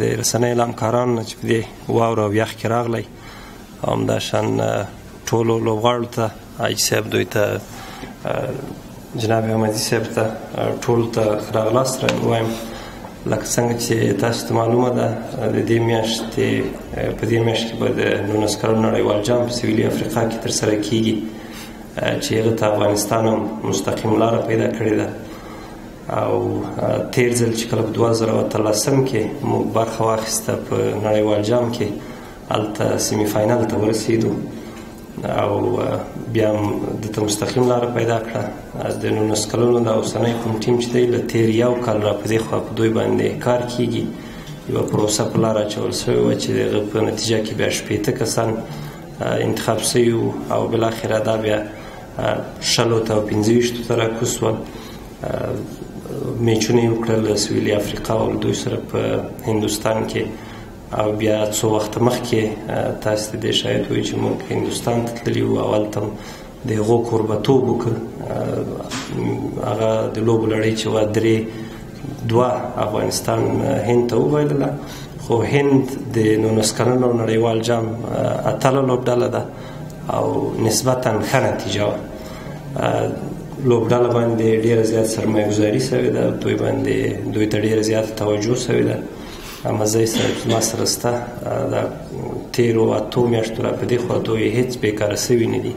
د رسنۍ لامکاران نه چې په دې واوره او یخ کې راغلی او همداشان ټولو لوبغاړو ته حاجي صاحب دوی ته جناب احمدي صاحب ته ټول ته راغلاست وایم لکه څنګه چې تاسو ته معلومه ده د دې میاشتې په دې میاشت کې به د نولس کلن نړیوال جام په سویلي افریقا کې ترسره کیږي چې هغه ته افغانستان هم مستقیم لاره پیدا کړې ده او تیر ځل چې کله په 2013 کې موږ برخه واخیسته په نړیوال جام کې الته سیمی فاینل ته ورسېدو او بیا د ته مستقیم لار پیدا کړه از د 19 کلونو د اوسنۍ کوم ټیم چې دی له تیر یو کال را پدې خو په دوی باندې کار کیږي یو پروسه په لار چول شوی و چې دغه په نتیجه کې بیا شپې ته کسان انتخاب شوی او بل اخر دا بیا شلو ته 25 ته راکوسول میچونه یې وکړل له سویلي افریقا او دوی سره په هندوستان کې او بیا څو وخت مخکې تاسو ته د شاید وی چې موږ هندوستان ته تللی وو اول تم د هغو کوربتوب وکړ هغه د لوبو لړۍ چې وا درې دوه افغانستان هند ته وبایلله خو هند د نولس کلنو نړیوال جام اتله لوبډله ده او نسبتا ښه نتیجه وه لوبډله باندې ډیره زیات سرمایه گذاري شوې ده دوی باندې دوی ته ډیره زیات توجه شوې ده مزه سره ما سره سته دا تیرو اتو میاشتو را پدې خو دوی هیڅ بیکار سوي نه دي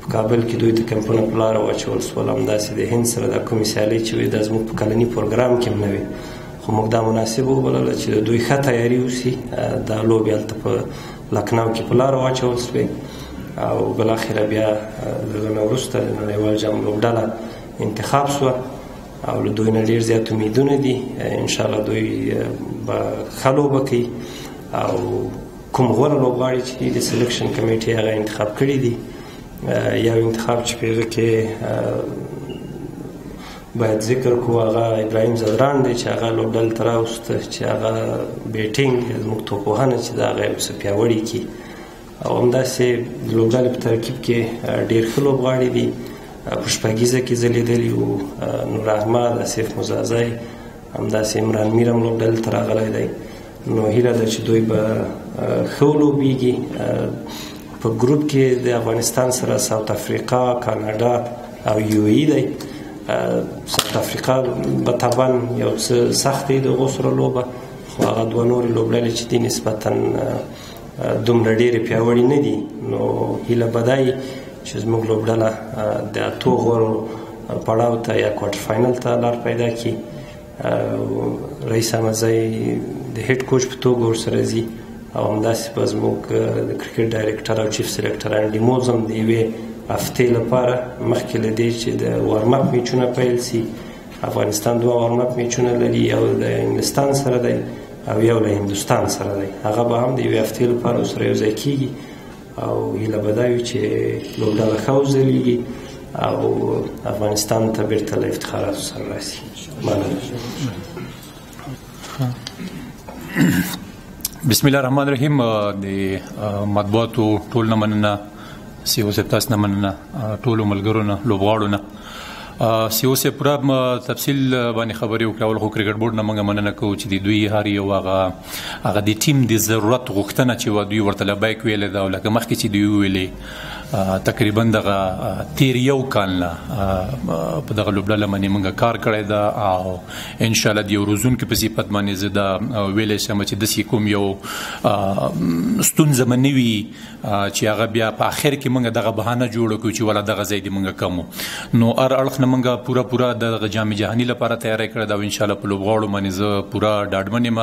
په کابل کې دوی ته کمپونه پلار واچول سول همداسې د هند سره د کومې سیالۍ چې وي دا زموږ په کلني پروګرام کې هم نه وي خو موږ دا مناسب وبلله چې د دوی ښه تیاری وسي دا لوبې هلته په لکنو کې په لار واچول شوې او بالاخره بیا دغه نه وروسته د نړیوال جام لوبډله انتخاب شوه او له دوی نه ډېر زیات امیدونه دي انشاءالله دوی به ښه لوبه کوي او کوم غوره لوبغاړي چې د سلیکشن کمیټې هغه انتخاب کړي دي یو انتخاب چې په هغه کې باید ذکر کو هغه ابراهیم زدران دی چې هغه لوبډل تر اوسه چې هغه بیټینګ زموږ توپوهنه چې دا غیر څه پیاوړی کی او همداسې لوبډل په ترکیب کې ډیر ښه لوبغاړي دي په شپږیزه کې ځلیدلی وو نور احمد اسف مزازی همداسې عمران میر هم لوبډل تر راغلی دی نو هیله ده چې دوی به ښه ولوبېږي په ګروپ کې د افغانستان سره ساوت افریقا کاناډا او یو ای دی ساوت افریقا به طبعا یو څه سخت دی د غوسره لوبه خو هغه دوه نور لوبډلې چې دي نسبتا دومره ډېرې پیاوړې نه دي نو هیله بدای چې زموږ لوبډله د اتو غورو پړاو ته یا کوارټر فاینل ته لار پیدا کړي رئیس احمد زای د هډ کوچ په توګه ورسره ځي او همداسې په زموږ د کرکټ ډایریکټر او چیف سلیکټر انډي موز هم د یوې هفتې لپاره مخکې له دې چې د وارم اپ میچونه پیل سي افغانستان دوه وارم اپ میچونه لري یو د انګلستان سره دی او یو له هندوستان سره دی هغه به هم د یوې هفتې لپاره سره یو ځای کیږي او هیله به دا وي چې لوبډله ښه وځلېږي او افغانستان ته بېرته له افتخاراتو سره راسي مننه بسم الله الرحمن الرحیم د مطبوعاتو ټول نه مننه سیو صاحب تاسو نه مننه ټول ملګرو نه لوبغاړو نه سیو صاحب پرم تفصیل باندې خبرې وکړول خو کرکټ بورډ نه منګه مننه کوو چې د دوی هاري او هغه هغه د ټیم د ضرورت غوښتنه چې و دوی ورته لبیک ویلې ده او لکه مخکې چې دوی ویلې تقریبا دغه تیر یو کال نه په دغه لوبډله باندې موږ کار کړی دا او ان شاء الله د یو روزون کې په صفت باندې زه دا ویلې شم چې د سې کوم یو ستونزه منوي چی هغه بیا په اخر کې موږ دغه بهانه جوړ کړو چې ولا دغه ځای دی موږ کمو نو ار اړخ نه موږ پورا پورا د جام جهانی لپاره تیاری کړی دا ان شاء الله په لوبغاړو باندې زه پورا ډاډمن یم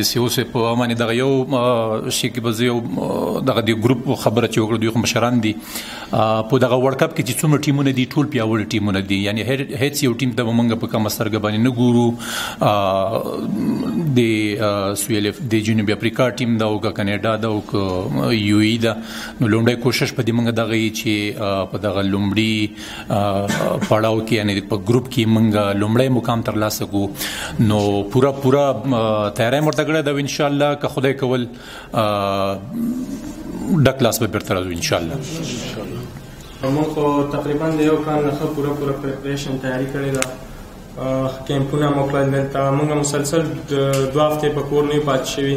د سیوس په باندې دغه یو شي کې به یو دغه دی ګروپ خبره چې وکړو دوی مشران دي په دغه ورلډ کپ کې چې څومره ټیمونه دي ټول پیاوړي ټیمونه دي یعنی هیڅ یو ټیم ته موږ په کومه سترګه باندې نه ګورو د سویل د جنوب افریقا ټیم دا او کاناډا دا او یو ای دا نو لومړی کوشش په دې موږ دغه چې په دغه لومړی پړاو کې یعنی په ګروپ کې موږ لومړی مقام تر لاسه کو نو پورا پورا تیاری مرتګړه دا ان شاء الله که خدای کول ډک لاس به بیرته راځو ان شاء الله موږ خو تقریبا د یو کال نه ښه پوره پوره پریپریشن تیاری کړې ده کیمپونه مو کړل دلته موږ مسلسل دوه هفتې په کور نه پاتې شوي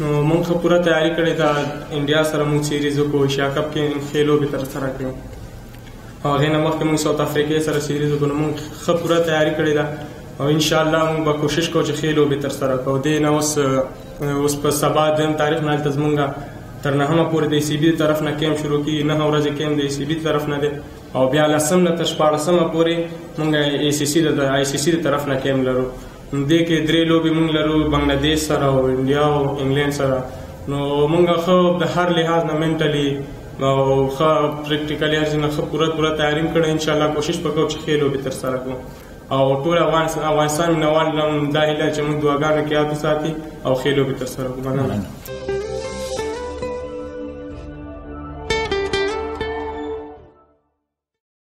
نو موږ خو پوره تیاری کړې ده انډیا سره موږ سیریز وکړو ایشیا کپ کې ښې لوبې ترسره کړو او هغه نه مخکې موږ ساوت افریقې سره سیریز وکړو موږ ښه پوره تیاری کړی دا او ان شاء الله موږ به کوشش کوو چې ښې لوبې تر سره کوو دې نه اوس اوس په سبا دیم تاریخ نه هلته زمونږ تر نهمه پورې د سی بي طرف نه کیم شروع کی نه ورځ کیم د سی بي طرف نه دی او بیا لسم نه تر شپاړسمه پورې مونږ ای سی سی د ای سی سی طرف نه کیم لرو دې کې درې لوبې مونږ لرو بنگله دیش سره او انډیا او انګلند سره نو مونږ خو د هر لحاظ نه منټلی او ښه پریکټیکلی هر څه ښه پوره پوره تیاریم کړی ان شاء الله کوشش وکړو چې ښې لوبې تر سره کړو او ټول افغانستان افغانستان نوال لم دا هیله چې موږ دعاګانو کې یاد ساتي او ښې لوبې تر سره کړو مننه